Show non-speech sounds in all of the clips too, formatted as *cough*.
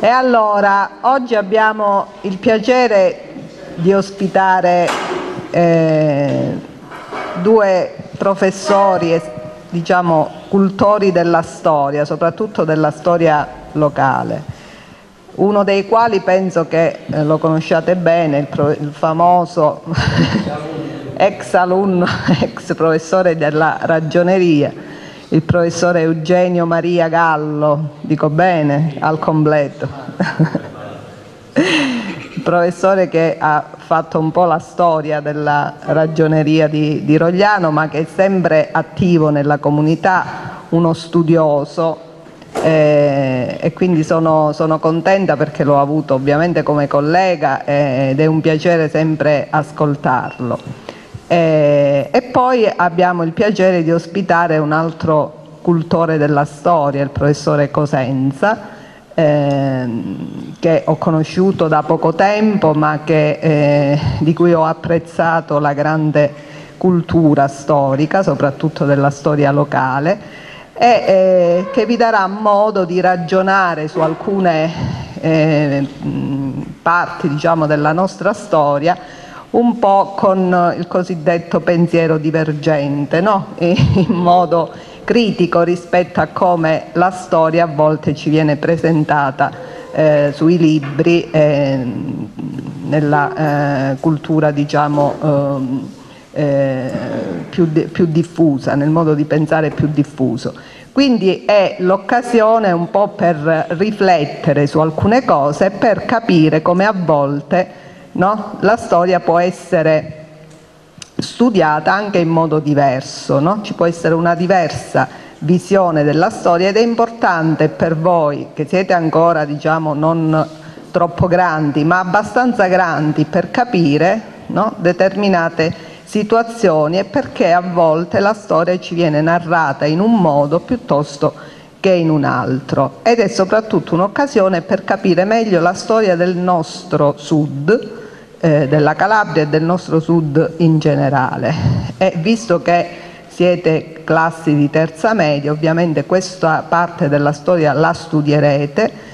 E allora, oggi abbiamo il piacere di ospitare eh, due professori, diciamo, cultori della storia, soprattutto della storia locale. Uno dei quali penso che eh, lo conosciate bene, il, pro, il famoso *laughs* ex alunno, ex professore della ragioneria, il professore Eugenio Maria Gallo, dico bene, al completo. il *laughs* professore che ha fatto un po' la storia della ragioneria di, di Rogliano, ma che è sempre attivo nella comunità, uno studioso, eh, e quindi sono, sono, contenta perché l'ho avuto ovviamente come collega eh, ed è un piacere sempre ascoltarlo. Eh, e poi abbiamo il piacere di ospitare un altro cultore della storia, il professore Cosenza, ehm, che ho conosciuto da poco tempo ma che, eh, di cui ho apprezzato la grande cultura storica, soprattutto della storia locale e eh, che vi darà modo di ragionare su alcune eh, parti diciamo, della nostra storia un po' con il cosiddetto pensiero divergente, no? *laughs* in modo critico rispetto a come la storia a volte ci viene presentata eh, sui libri, eh, nella eh, cultura diciamo, ehm, eh, più, più diffusa, nel modo di pensare più diffuso. Quindi è l'occasione un po' per riflettere su alcune cose e per capire come a volte no, la storia può essere studiata anche in modo diverso, no? ci può essere una diversa visione della storia ed è importante per voi che siete ancora diciamo non troppo grandi ma abbastanza grandi per capire no? determinate situazioni e perché a volte la storia ci viene narrata in un modo piuttosto che in un altro ed è soprattutto un'occasione per capire meglio la storia del nostro sud, eh, della Calabria e del nostro sud in generale. E visto che siete classi di terza media, ovviamente questa parte della storia la studierete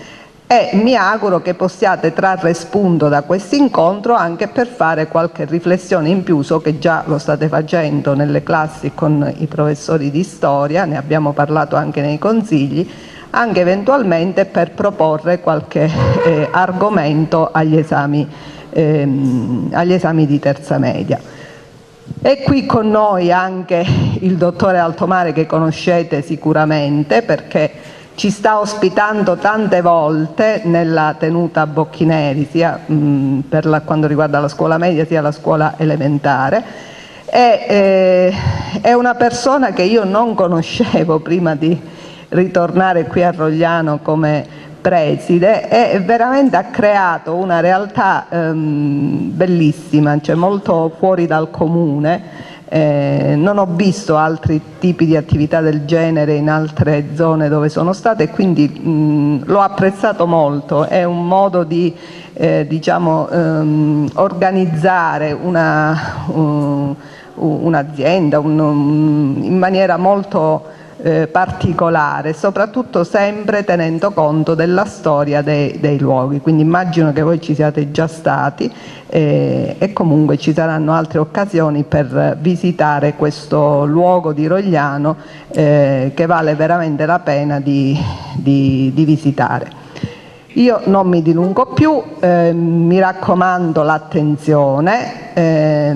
e mi auguro che possiate trarre spunto da questo incontro anche per fare qualche riflessione in più, so che già lo state facendo nelle classi con i professori di storia, ne abbiamo parlato anche nei consigli, anche eventualmente per proporre qualche eh, argomento agli esami, ehm, agli esami di terza media. È qui con noi anche *laughs* il dottore Altomare che conoscete sicuramente perché ci sta ospitando tante volte nella tenuta Bocchineri, sia mh, per la, quando riguarda la scuola media sia la scuola elementare. E, eh, è una persona che io non conoscevo prima di ritornare qui a Rogliano come preside e veramente ha creato una realtà ehm, bellissima, cioè molto fuori dal comune. Eh, non ho visto altri tipi di attività del genere in altre zone dove sono stata e quindi mh, l'ho apprezzato molto, è un modo di eh, diciamo, ehm, organizzare una, uh, un'azienda un, un, in maniera molto eh, particolare, soprattutto sempre tenendo conto della storia dei, dei, luoghi. Quindi immagino che voi ci siate già stati eh, e comunque ci saranno altre occasioni per visitare questo luogo di Rogliano eh, che vale veramente la pena di, di, di visitare. Io non mi dilungo più, eh, mi raccomando l'attenzione, eh,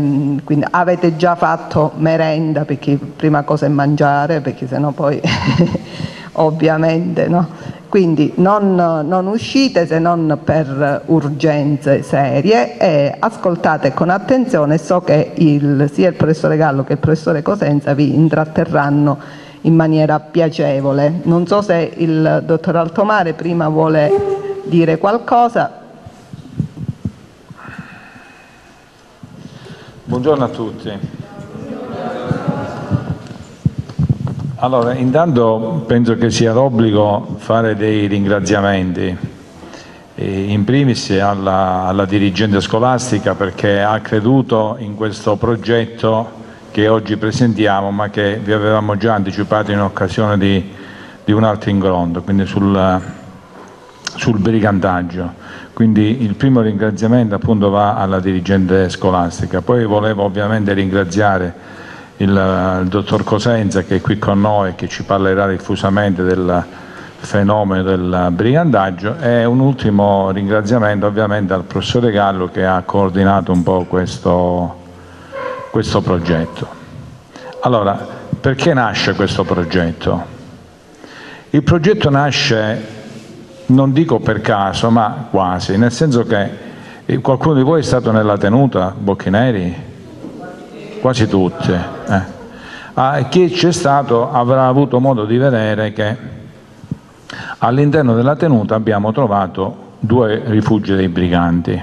avete già fatto merenda perché prima cosa è mangiare, perché sennò poi *laughs* ovviamente no. Quindi non, non, uscite se non per urgenze serie e ascoltate con attenzione, so che il, sia il professore Gallo che il professore Cosenza vi intratterranno in maniera piacevole. Non so se il dottor Altomare prima vuole dire qualcosa. Buongiorno a tutti. Allora, intanto penso che sia d'obbligo fare dei ringraziamenti, in primis alla, alla dirigente scolastica perché ha creduto in questo progetto che oggi presentiamo ma che vi avevamo già anticipato in occasione di, di un altro incontro, quindi sul sul brigantaggio. Quindi il primo ringraziamento appunto va alla dirigente scolastica. Poi volevo ovviamente ringraziare il, il dottor Cosenza che è qui con noi e che ci parlerà diffusamente del fenomeno del brigandaggio e un ultimo ringraziamento ovviamente al professore Gallo che ha coordinato un po' questo, questo progetto. Allora, perché nasce questo progetto? Il progetto nasce, non dico per caso, ma quasi, nel senso che eh, qualcuno di voi è stato nella tenuta, Bocchineri? Quasi tutti. Eh. Ah, chi c'è stato avrà avuto modo di vedere che all'interno della tenuta abbiamo trovato due rifugi dei briganti,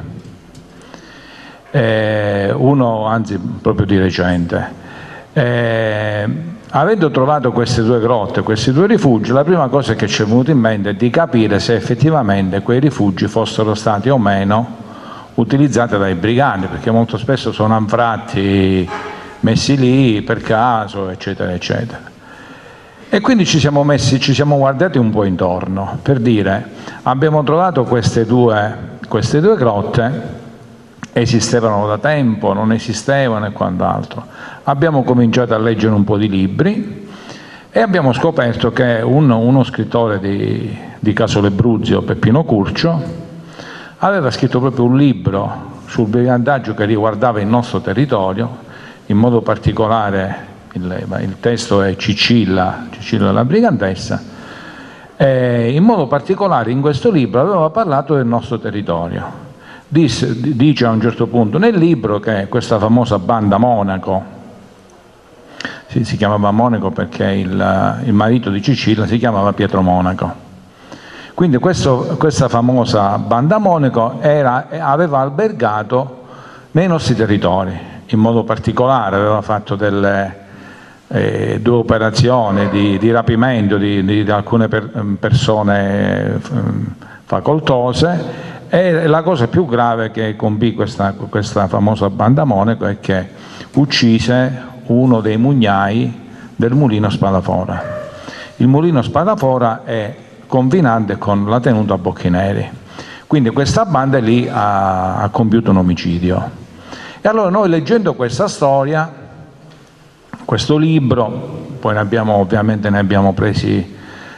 eh, uno anzi proprio di recente. Eh, avendo trovato queste due grotte, questi due rifugi, la prima cosa che ci è venuta in mente è di capire se effettivamente quei rifugi fossero stati o meno utilizzati dai briganti, perché molto spesso sono anfratti messi lì per caso, eccetera, eccetera. E quindi ci siamo messi, ci siamo guardati un po' intorno per dire abbiamo trovato queste due, queste due grotte esistevano da tempo, non esistevano e quant'altro. Abbiamo cominciato a leggere un po' di libri e abbiamo scoperto che un, uno scrittore di, di Casole Bruzio, Peppino Curcio, aveva scritto proprio un libro sul brigandaggio che riguardava il nostro territorio, in modo particolare il, il testo è Cicilla, Cicilla la brigandessa, e in modo particolare in questo libro aveva parlato del nostro territorio. Dice, dice a un certo punto nel libro che questa famosa banda Monaco, si, si chiamava Monaco perché il, il, marito di Cecilia si chiamava Pietro Monaco. Quindi questo, questa famosa banda Monaco era, aveva albergato nei nostri territori, in modo particolare aveva fatto delle eh, due operazioni di, di rapimento di, di, di alcune per, persone eh, facoltose e la cosa più grave che compì questa, questa famosa banda Monaco è che uccise uno dei mugnai del mulino Spadafora. Il mulino Spadafora è confinante con la tenuta Bocchineri. Quindi questa banda lì ha, ha compiuto un omicidio. E allora noi leggendo questa storia, questo libro, poi ne abbiamo, ovviamente ne abbiamo presi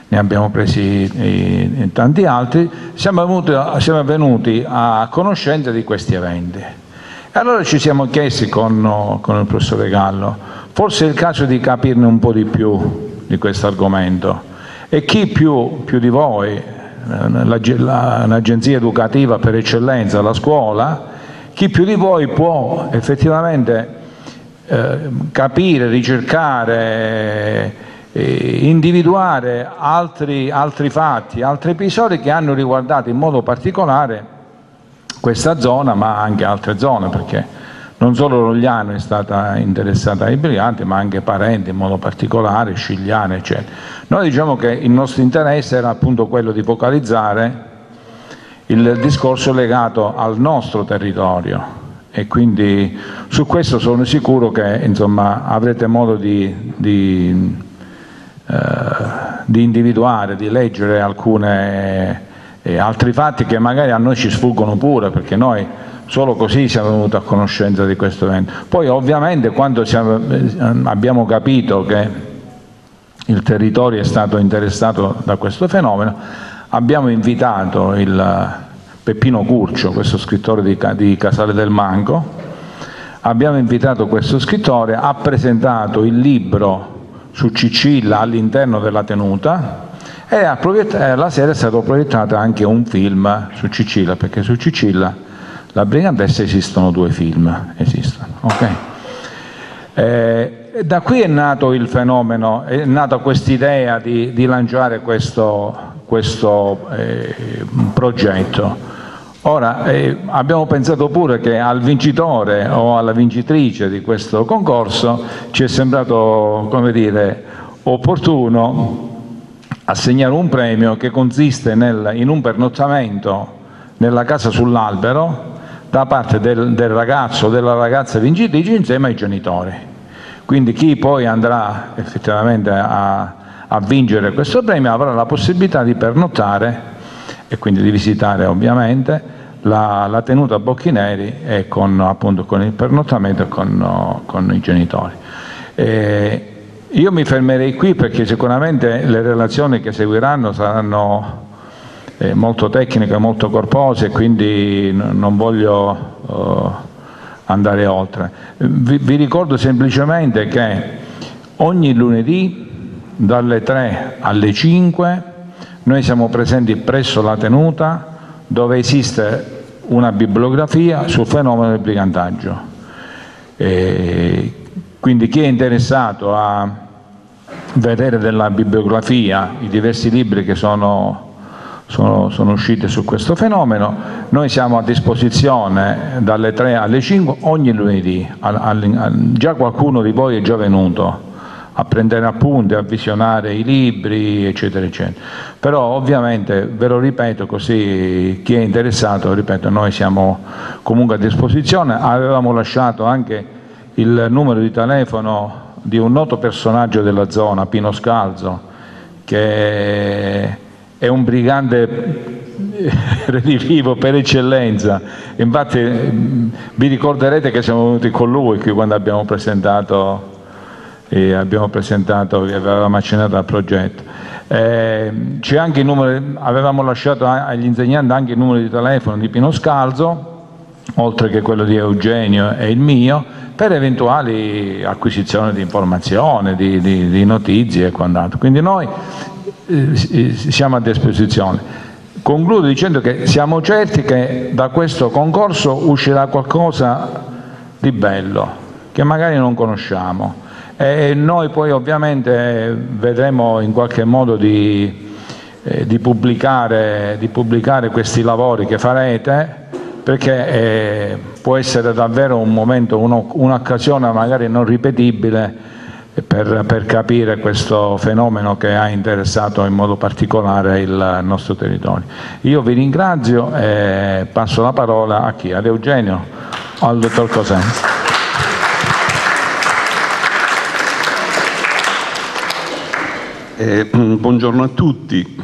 ne abbiamo presi eh, tanti altri, siamo venuti, siamo venuti, a conoscenza di questi eventi. Allora ci siamo chiesti con, con il professore Gallo, forse è il caso di capirne un po' di più di questo argomento. E chi più, più di voi, eh, l'agenzia educativa per eccellenza, la scuola, chi più di voi può effettivamente eh, capire, ricercare, individuare altri, altri fatti, altri episodi che hanno riguardato in modo particolare questa zona ma anche altre zone perché non solo Rogliano è stata interessata ai briganti ma anche Parenti in modo particolare, Scigliano eccetera. Noi diciamo che il nostro interesse era appunto quello di focalizzare il discorso legato al nostro territorio e quindi su questo sono sicuro che insomma, avrete modo di, di eh, di individuare, di leggere alcune, altri fatti che magari a noi ci sfuggono pure perché noi solo così siamo venuti a conoscenza di questo evento. Poi ovviamente quando siamo, eh, abbiamo capito che il territorio è stato interessato da questo fenomeno, abbiamo invitato il Peppino Curcio, questo scrittore di, di Casale del Manco, abbiamo invitato questo scrittore, ha presentato il libro su Cicilla all'interno della tenuta e eh, la sera è stato proiettato anche un film su Cicilla, perché su Cicilla, la brigandessa, esistono due film. Esistono, okay? eh, da qui è nato il fenomeno, è nata quest'idea di, di lanciare questo, questo eh, progetto. Ora, eh, abbiamo pensato pure che al vincitore o alla vincitrice di questo concorso ci è sembrato, come dire, opportuno assegnare un premio che consiste nel, in un pernottamento nella casa sull'albero da parte del, del ragazzo o della ragazza vincitrice insieme ai genitori. Quindi chi poi andrà effettivamente a, a vincere questo premio avrà la possibilità di pernottare e quindi di visitare ovviamente la, la tenuta a Bocchineri e con, appunto, con il pernottamento e con, con i genitori. E io mi fermerei qui perché sicuramente le relazioni che seguiranno saranno eh, molto tecniche, molto corpose, quindi non voglio uh, andare oltre. Vi, vi ricordo semplicemente che ogni lunedì dalle 3 alle 5 noi siamo presenti presso la tenuta dove esiste una bibliografia sul fenomeno del brigantaggio. E quindi chi è interessato a vedere della bibliografia i diversi libri che sono, sono, sono usciti su questo fenomeno, noi siamo a disposizione dalle 3 alle 5 ogni lunedì. Già qualcuno di voi è già venuto a prendere appunti, a visionare i libri, eccetera, eccetera. Però ovviamente, ve lo ripeto, così chi è interessato, ripeto, noi siamo comunque a disposizione. Avevamo lasciato anche il numero di telefono di un noto personaggio della zona, Pino Scalzo, che è un brigante *laughs* redivivo per eccellenza. Infatti vi ricorderete che siamo venuti con lui qui quando abbiamo presentato e abbiamo presentato, avevamo accennato al progetto. Eh, numero, avevamo lasciato agli insegnanti anche il numero di telefono di Pino Scalzo, oltre che quello di Eugenio e il mio, per eventuali acquisizioni di informazioni, di, di, di notizie e quant'altro. Quindi noi eh, siamo a disposizione. Concludo dicendo che siamo certi che da questo concorso uscirà qualcosa di bello, che magari non conosciamo e noi poi ovviamente vedremo in qualche modo di, eh, di, pubblicare, di pubblicare, questi lavori che farete perché eh, può essere davvero un momento, un'occasione magari non ripetibile per, per, capire questo fenomeno che ha interessato in modo particolare il nostro territorio. Io vi ringrazio e passo la parola a chi? Ad Eugenio o al dottor Cosenza. Eh, buongiorno a tutti.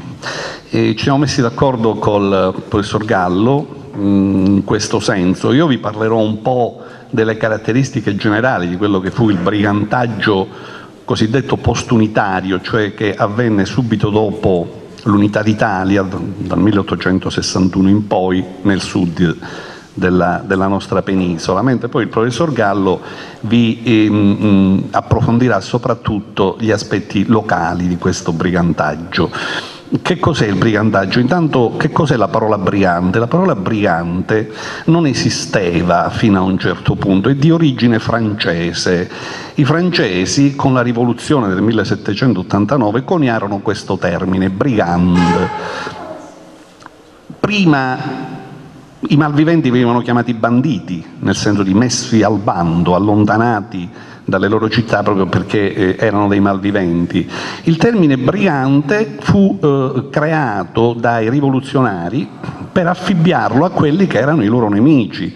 Eh, ci siamo messi d'accordo col professor Gallo mm, in questo senso. Io vi parlerò un po' delle caratteristiche generali di quello che fu il brigantaggio cosiddetto postunitario, cioè che avvenne subito dopo l'unità d'Italia, dal 1861 in poi, nel sud della, della, nostra penisola, mentre poi il professor Gallo vi ehm, approfondirà soprattutto gli aspetti locali di questo brigantaggio. Che cos'è il brigantaggio? Intanto, che cos'è la parola brigante? La parola brigante non esisteva fino a un certo punto, è di origine francese. I francesi, con la rivoluzione del 1789, coniarono questo termine, brigand. Prima i malviventi venivano chiamati banditi, nel senso di messi al bando, allontanati dalle loro città proprio perché eh, erano dei malviventi. Il termine brigante fu eh, creato dai rivoluzionari per affibbiarlo a quelli che erano i loro nemici.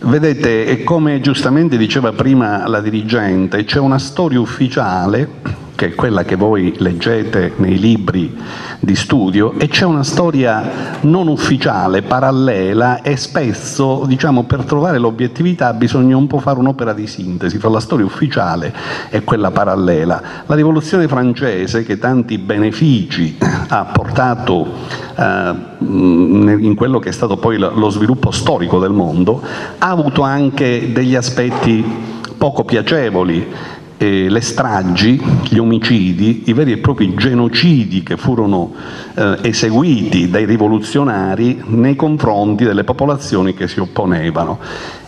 Vedete, come giustamente diceva prima la dirigente, c'è una storia ufficiale che è quella che voi leggete nei libri di studio, e c'è una storia non ufficiale, parallela e spesso, diciamo, per trovare l'obiettività bisogna un po' fare un'opera di sintesi fra la storia ufficiale e quella parallela. La rivoluzione francese, che tanti benefici ha portato eh, in quello che è stato poi lo sviluppo storico del mondo, ha avuto anche degli aspetti poco piacevoli eh, le stragi, gli omicidi, i veri e propri genocidi che furono eh, eseguiti dai rivoluzionari nei confronti delle popolazioni che si opponevano.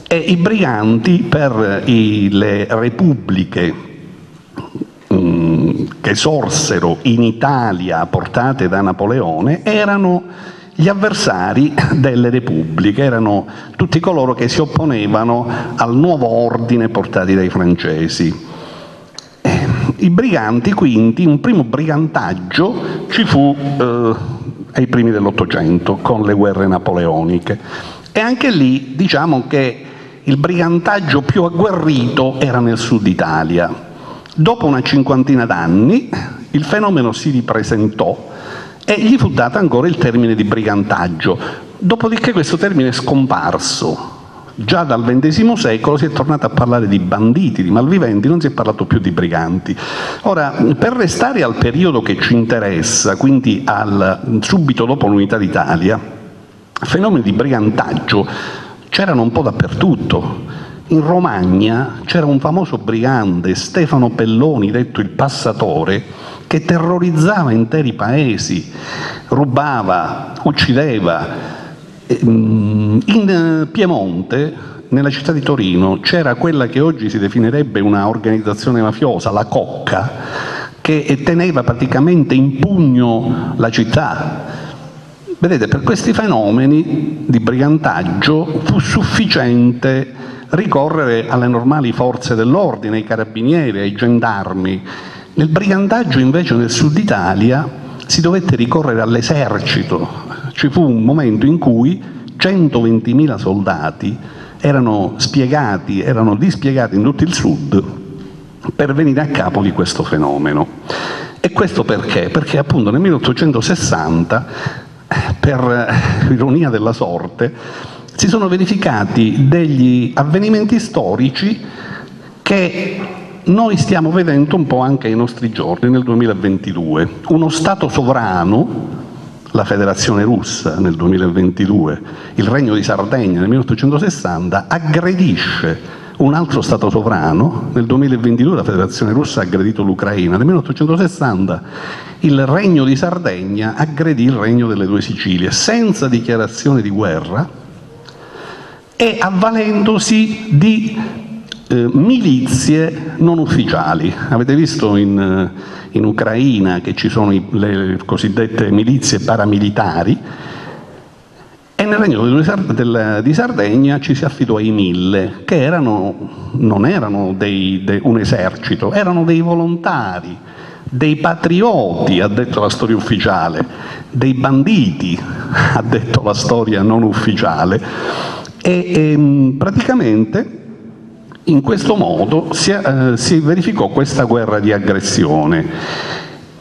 E i briganti per i, le repubbliche mm, che sorsero in Italia portate da Napoleone erano gli avversari delle repubbliche, erano tutti coloro che si opponevano al nuovo ordine portati dai francesi. I briganti, quindi, un primo brigantaggio ci fu eh, ai primi dell'Ottocento con le guerre napoleoniche e anche lì diciamo che il brigantaggio più agguerrito era nel sud Italia. Dopo una cinquantina d'anni il fenomeno si ripresentò e gli fu dato ancora il termine di brigantaggio. Dopodiché questo termine è scomparso. Già dal XX secolo si è tornato a parlare di banditi, di malviventi, non si è parlato più di briganti. Ora, per restare al periodo che ci interessa, quindi al, subito dopo l'Unità d'Italia, fenomeni di brigantaggio c'erano un po' dappertutto. In Romagna c'era un famoso brigante, Stefano Pelloni, detto il passatore, che terrorizzava interi paesi, rubava, uccideva. Mm, in Piemonte, nella città di Torino, c'era quella che oggi si definirebbe una organizzazione mafiosa, la Cocca, che teneva praticamente in pugno la città Vedete, per questi fenomeni di brigantaggio fu sufficiente ricorrere alle normali forze dell'ordine, ai carabinieri, ai gendarmi. Nel brigantaggio invece nel sud Italia si dovette ricorrere all'esercito. Ci fu un momento in cui 120.000 soldati erano spiegati, erano dispiegati in tutto il sud per venire a capo di questo fenomeno. E questo perché? Perché appunto nel 1860 per ironia della sorte, si sono verificati degli avvenimenti storici che noi stiamo vedendo un po' anche ai nostri giorni, nel 2022. Uno Stato sovrano, la Federazione Russa nel 2022, il Regno di Sardegna nel 1860, aggredisce un altro Stato sovrano, nel 2022 la Federazione Russa ha aggredito l'Ucraina, nel 1860 il Regno di Sardegna aggredì il Regno delle due Sicilie senza dichiarazione di guerra e avvalendosi di eh, milizie non ufficiali. Avete visto in, eh, in Ucraina che ci sono i, le cosiddette milizie paramilitari e nel regno di Sardegna ci si affidò ai mille, che erano, non erano dei, de, un esercito, erano dei volontari, dei patrioti, ha detto la storia ufficiale, dei banditi, *laughs* ha detto la storia non ufficiale, e, e ehm, praticamente in questo modo si, eh, si verificò questa guerra di aggressione.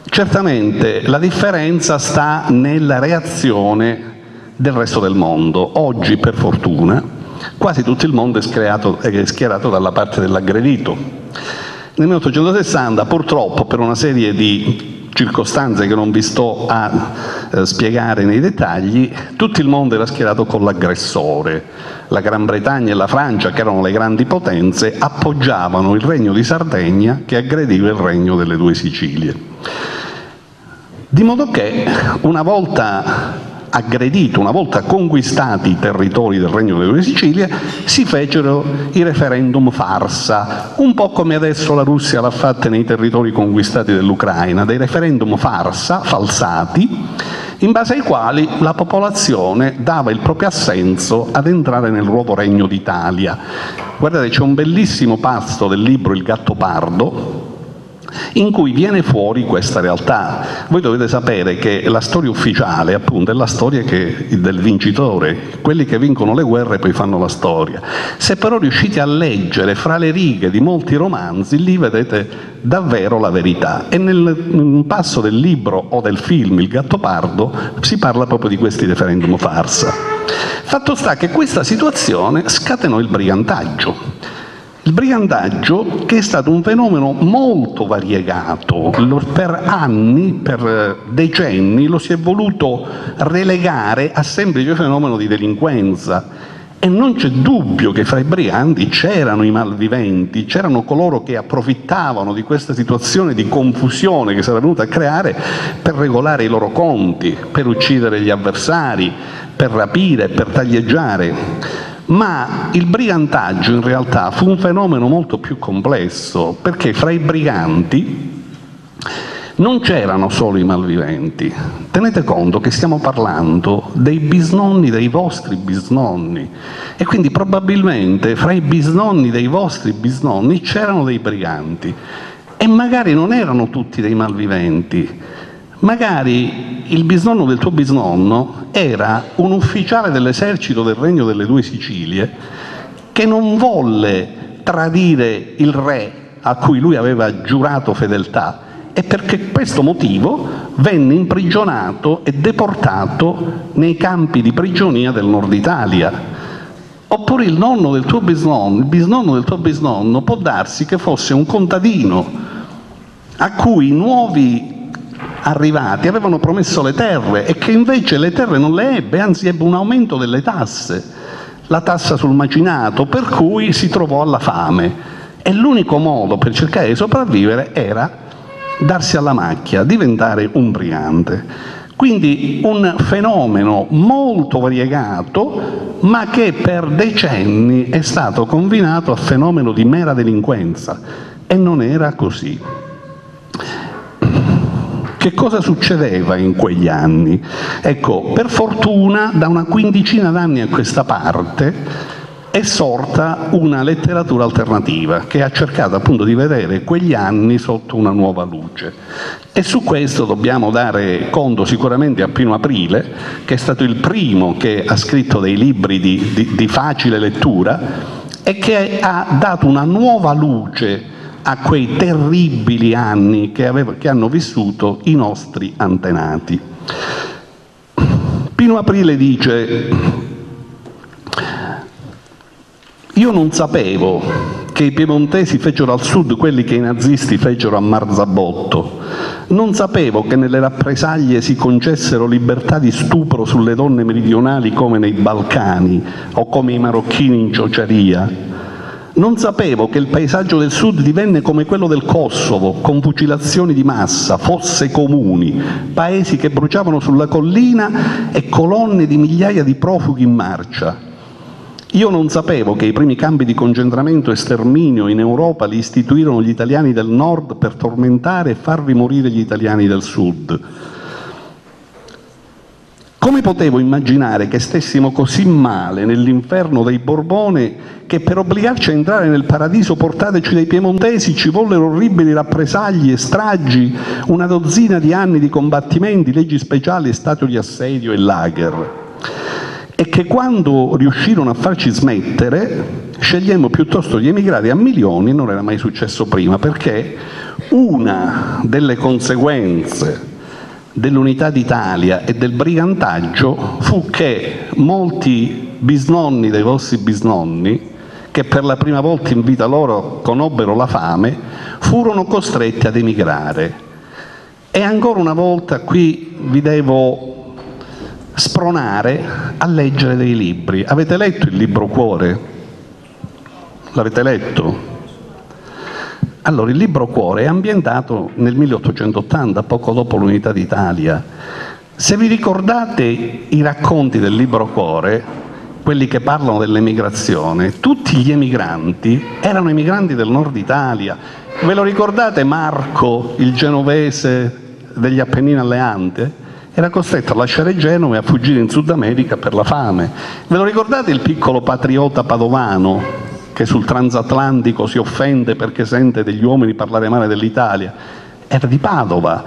Certamente la differenza sta nella reazione del resto del mondo. Oggi, per fortuna, quasi tutto il mondo è, è schierato dalla parte dell'aggredito. Nel 1860, purtroppo, per una serie di circostanze che non vi sto a eh, spiegare nei dettagli, tutto il mondo era schierato con l'aggressore. La Gran Bretagna e la Francia, che erano le grandi potenze, appoggiavano il regno di Sardegna che aggrediva il regno delle due Sicilie. Di modo che una volta aggredito, una volta conquistati i territori del Regno delle Due Sicilie, si fecero i referendum farsa, un po' come adesso la Russia l'ha fatta nei territori conquistati dell'Ucraina, dei referendum farsa, falsati, in base ai quali la popolazione dava il proprio assenso ad entrare nel nuovo Regno d'Italia. Guardate, c'è un bellissimo pasto del libro Il gatto pardo, in cui viene fuori questa realtà. Voi dovete sapere che la storia ufficiale appunto è la storia che, del vincitore, quelli che vincono le guerre poi fanno la storia. Se però riuscite a leggere fra le righe di molti romanzi, lì vedete davvero la verità. E nel passo del libro o del film Il Gattopardo si parla proprio di questi referendum farsa. Fatto sta che questa situazione scatenò il brigantaggio il brigantaggio è stato un fenomeno molto variegato, per anni, per decenni lo si è voluto relegare a semplice fenomeno di delinquenza. E non c'è dubbio che fra i briganti c'erano i malviventi, c'erano coloro che approfittavano di questa situazione di confusione che si era venuta a creare per regolare i loro conti, per uccidere gli avversari, per rapire, per taglieggiare ma il brigantaggio in realtà fu un fenomeno molto più complesso, perché fra i briganti non c'erano solo i malviventi. Tenete conto che stiamo parlando dei bisnonni dei vostri bisnonni. E quindi probabilmente fra i bisnonni dei vostri bisnonni c'erano dei briganti. E magari non erano tutti dei malviventi, Magari il bisnonno del tuo bisnonno era un ufficiale dell'esercito del Regno delle Due Sicilie che non volle tradire il re a cui lui aveva giurato fedeltà e per questo motivo venne imprigionato e deportato nei campi di prigionia del nord Italia. Oppure il nonno del tuo bisnonno, il bisnonno del tuo bisnonno può darsi che fosse un contadino a cui i nuovi arrivati avevano promesso le terre e che invece le terre non le ebbe, anzi ebbe un aumento delle tasse, la tassa sul macinato, per cui si trovò alla fame. E l'unico modo per cercare di sopravvivere era darsi alla macchia, diventare un brigante. Quindi un fenomeno molto variegato, ma che per decenni è stato confinato a fenomeno di mera delinquenza e non era così. Che cosa succedeva in quegli anni? Ecco, per fortuna da una quindicina d'anni a questa parte è sorta una letteratura alternativa che ha cercato appunto di vedere quegli anni sotto una nuova luce. E su questo dobbiamo dare conto sicuramente a Pino Aprile, che è stato il primo che ha scritto dei libri di, di, di facile lettura e che ha dato una nuova luce a quei terribili anni che, aveva, che hanno vissuto i nostri antenati. Pino Aprile dice io non sapevo che i piemontesi fecero al sud quelli che i nazisti fecero a Marzabotto. Non sapevo che nelle rappresaglie si concessero libertà di stupro sulle donne meridionali come nei Balcani o come i marocchini in Ciociaria. Non sapevo che il paesaggio del sud divenne come quello del Kosovo, con fucilazioni di massa, fosse comuni, paesi che bruciavano sulla collina e colonne di migliaia di profughi in marcia. Io non sapevo che i primi campi di concentramento e sterminio in Europa li istituirono gli italiani del nord per tormentare e farvi morire gli italiani del sud. Come potevo immaginare che stessimo così male nell'inferno dei Borbone che per obbligarci a entrare nel paradiso portateci dai piemontesi ci vollero orribili rappresaglie, stragi, una dozzina di anni di combattimenti, leggi speciali, stato di assedio e lager? e che quando riuscirono a farci smettere scegliemmo piuttosto di emigrare a milioni, non era mai successo prima, perché una delle conseguenze dell'unità d'Italia e del brigantaggio fu che molti bisnonni dei vostri bisnonni, che per la prima volta in vita loro conobbero la fame, furono costretti ad emigrare. E ancora una volta qui vi devo spronare a leggere dei libri. Avete letto il libro Cuore? L'avete letto? Allora, il libro Cuore è ambientato nel 1880, poco dopo l'unità d'Italia. Se vi ricordate i racconti del libro Cuore, quelli che parlano dell'emigrazione, tutti gli emigranti erano emigranti del nord Italia. Ve lo ricordate Marco, il genovese degli Appennini Alleante? era costretto a lasciare Genova e a fuggire in Sud America per la fame. Ve lo ricordate il piccolo patriota padovano che sul transatlantico si offende perché sente degli uomini parlare male dell'Italia? Era di Padova.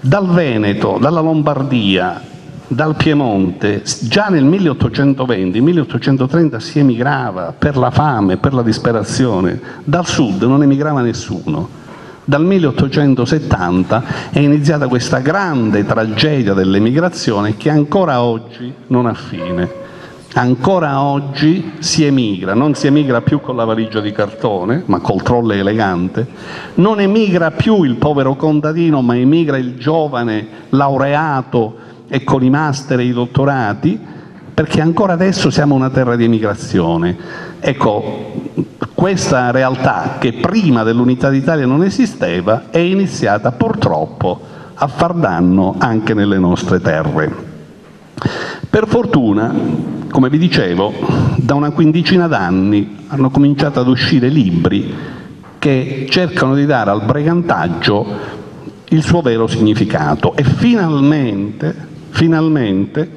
Dal Veneto, dalla Lombardia, dal Piemonte, già nel 1820-1830 si emigrava per la fame, per la disperazione. Dal sud non emigrava nessuno. Dal 1870 è iniziata questa grande tragedia dell'emigrazione che ancora oggi non ha fine. Ancora oggi si emigra, non si emigra più con la valigia di cartone, ma col trolle elegante, non emigra più il povero contadino, ma emigra il giovane laureato e con i master e i dottorati, perché ancora adesso siamo una terra di emigrazione. Ecco, questa realtà che prima dell'unità d'Italia non esisteva è iniziata purtroppo a far danno anche nelle nostre terre. Per fortuna, come vi dicevo, da una quindicina d'anni hanno cominciato ad uscire libri che cercano di dare al brigantaggio il suo vero significato e finalmente, finalmente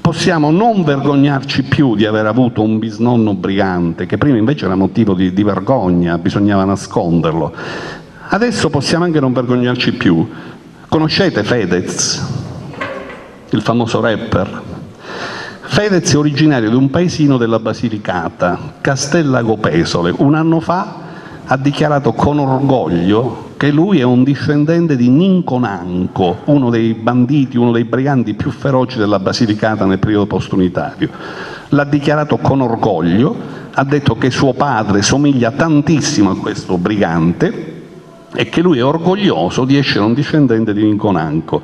possiamo non vergognarci più di aver avuto un bisnonno brigante, che prima invece era motivo di, di vergogna, bisognava nasconderlo. Adesso possiamo anche non vergognarci più. Conoscete Fedez, il famoso rapper? Fedez è originario di un paesino della Basilicata, Castellago Pesole. Un anno fa ha dichiarato con orgoglio che lui è un discendente di Ninconanco, uno dei banditi, uno dei briganti più feroci della Basilicata nel periodo postunitario. L'ha dichiarato con orgoglio, ha detto che suo padre somiglia tantissimo a questo brigante e che lui è orgoglioso di essere un discendente di Ninconanco.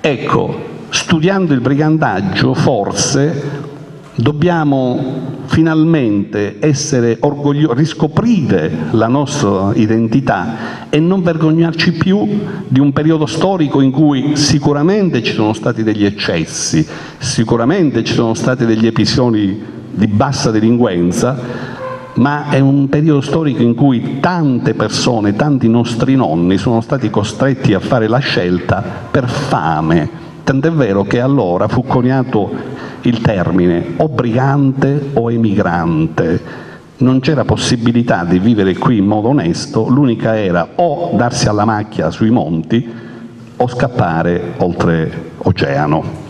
Ecco, studiando il brigantaggio forse dobbiamo finalmente essere orgogliosi, riscoprire la nostra identità e non vergognarci più di un periodo storico in cui sicuramente ci sono stati degli eccessi, sicuramente ci sono stati degli episodi di bassa delinquenza, ma è un periodo storico in cui tante persone, tanti nostri nonni sono stati costretti a fare la scelta per fame, tant'è vero che allora fu coniato il termine o brigante o emigrante. Non c'era possibilità di vivere qui in modo onesto, l'unica era o darsi alla macchia sui monti o scappare oltre oceano.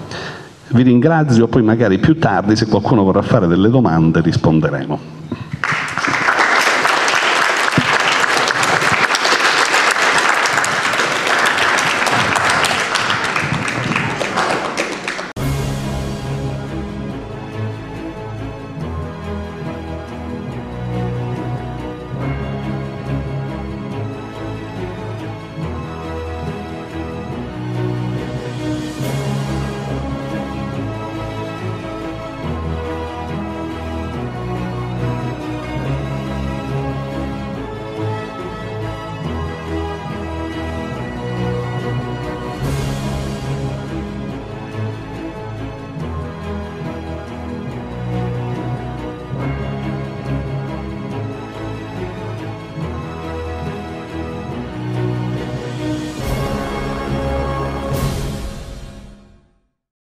Vi ringrazio, poi magari più tardi se qualcuno vorrà fare delle domande risponderemo.